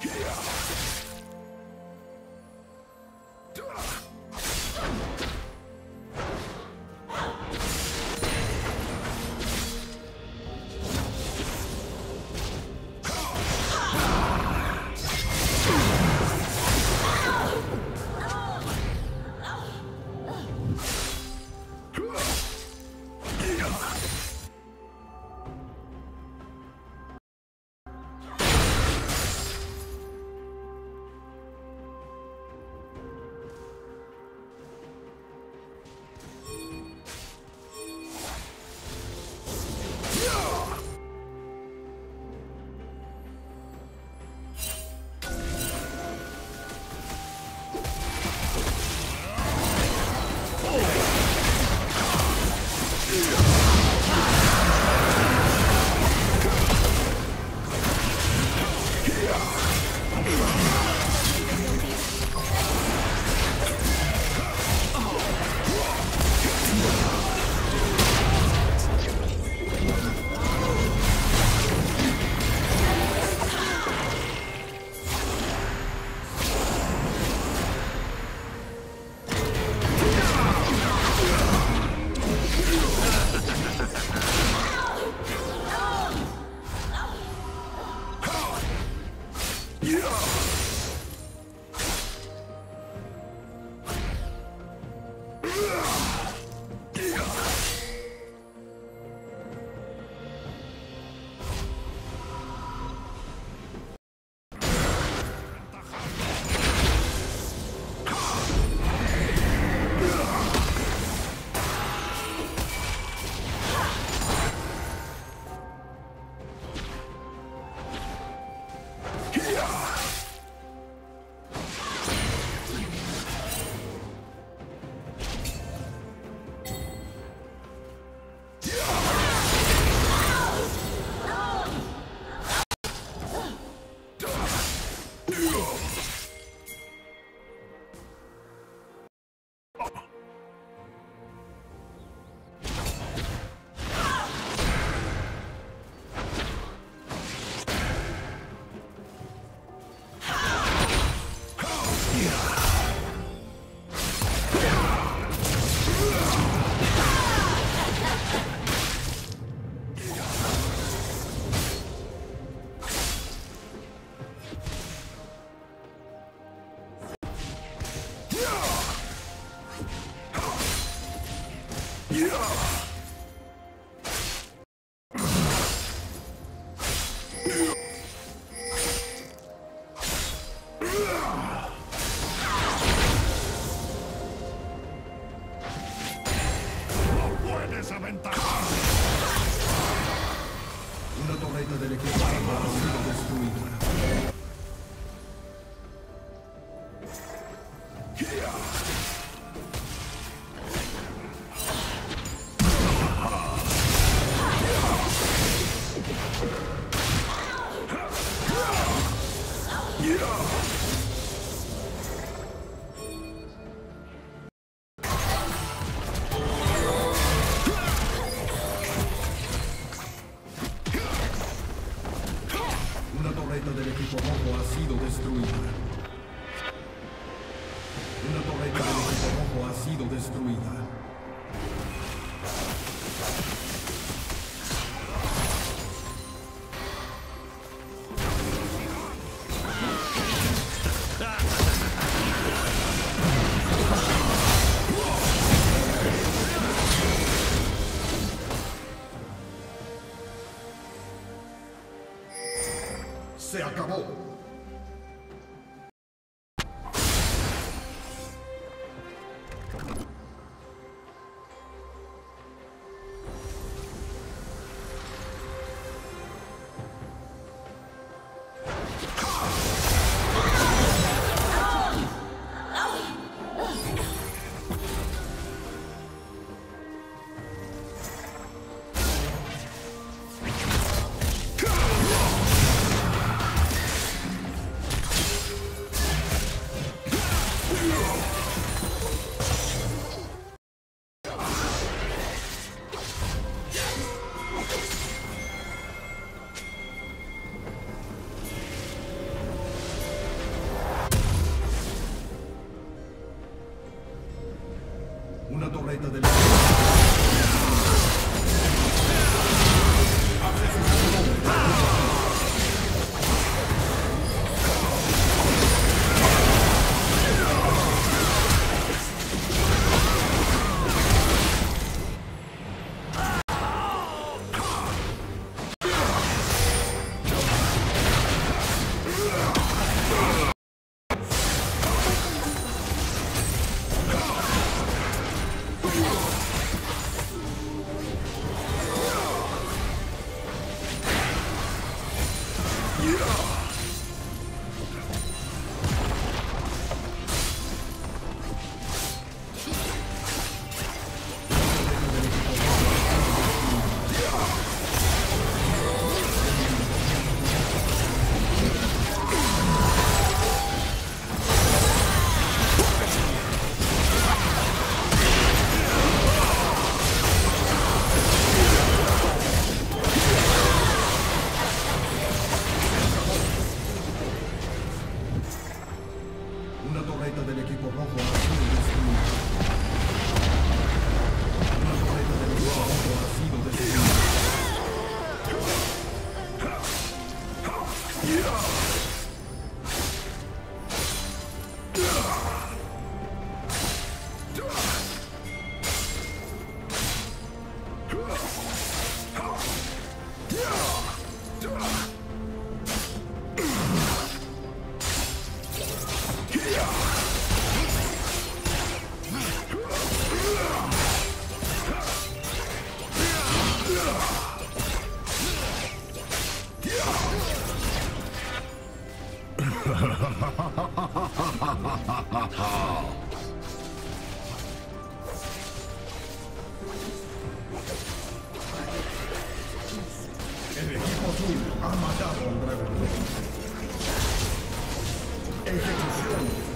Yeah! you. torreta del equipo rojo ha sido destruida. Una torreta del equipo rojo ha sido destruida. se acabó. alto. Al dragón. Ejecución